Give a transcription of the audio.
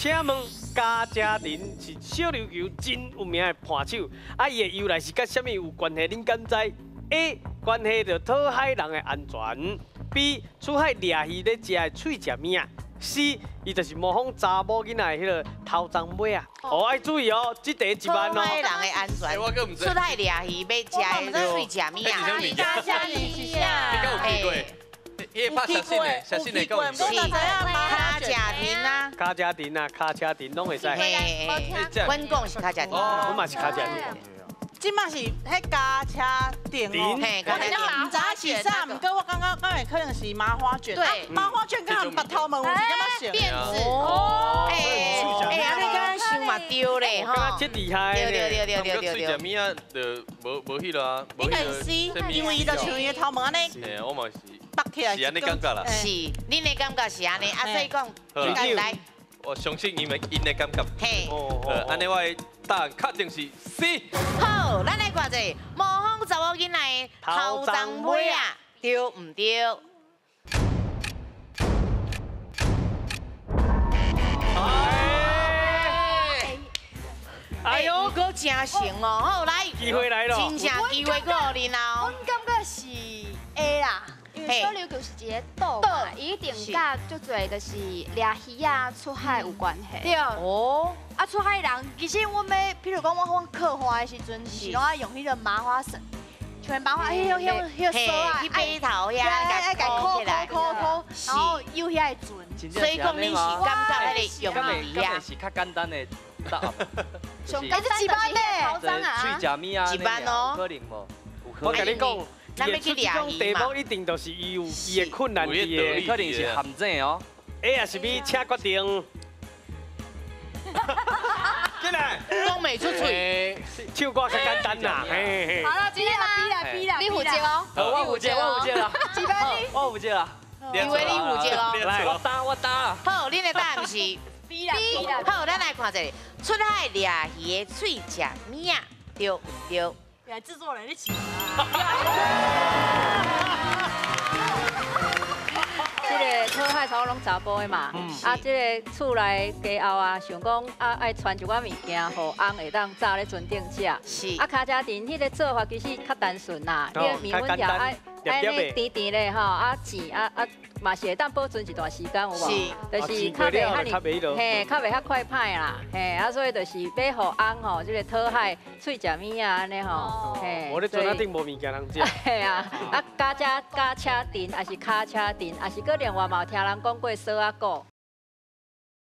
请问加加林是小琉球真有名的盘手，啊，伊的由来是甲什么有关系？恁敢知？A 关系着讨海人的安全；B 出海掠鱼咧食的脆食物啊；C 伊就是模仿查某囡仔的迄个头鬃尾啊。哦，爱注意哦，即第一万讨海人哦。的安全，出海掠鱼要食的水食物啊，伊怕小心的。是卡家庭啊，卡车顶啊，卡车顶拢会使。嘿，阮讲是卡家庭，我嘛是卡车顶。即嘛是迄加车店哦，嘿，卡家庭。唔知是啥，毋过我感觉感觉可能是麻花卷。对啊麻花卷跟人白头毛有一点仔辫像。子，哎哎，嘛丢嘞吼刚刚，真厉害对对呢。对对对对对，物啊，就无无迄个啊，应该是因为伊就像伊的头毛安尼嘿，我嘛是拔起来。是安尼感觉啦。是，恁的感觉是安尼，啊，所以讲，好应该来，我相信因为因的感觉。嘿。安尼我的答案确定是 C。好，咱来看者，模仿查某囡仔的头鬃尾啊，对唔对？真成哦，好来，机会来了真正机会搁你哦我。感觉是 A 啦，因为小琉球是一个岛嘛，一定甲足侪就是掠鱼啊、出海有关系。对，哦，啊，出海人其实阮要，譬如讲我阮刻花的时阵，是拢爱用迄个麻花绳，像麻花，迄个迄个迄个绳啊，去背头呀，爱甲扣扣。扣扣扣，然后有遐个准，所以讲你是感觉迄个用咁力呀咪咁咪，是较简单的答，上就是简单就是头就是鬃啊水，食物啊，一般哦可能无？有可我能跟你讲，咱要去掠讲鱼嘛题目一定就是伊有伊的困难伫的。可能是陷阱哦。A 也是 B，请决定。进来，讲袂出嘴。唱歌较简单啦。好了，今天啦，逼啦逼啦，你负责哦。好，我有接，我有接啦。几班你？我有接啦。以为你有接哦。来，我打我打。好，你的答案是。好，咱来看一下，出海掠鱼的水食物啊，对唔对？原来制作人你起。这个讨海草拢查甫的嘛，啊，这个厝内家后啊，想讲啊，爱传一寡物件，互翁会当早咧船顶食。是。啊，卡家丁迄个做法其实较单纯啦，迄个米粉条爱爱咧甜甜咧吼，啊煎啊啊嘛是会当保存一段时间有无？是就是较袂遐尼，嘿，较袂遐快歹啦，嘿，啊所以就是要互翁吼，即个讨海脆食物啊安尼吼，嘿，我咧船仔顶无物件通食。嘿啊，啊加车加车顶，还是卡车顶，还是搁另外嘛有听人讲过锁啊果，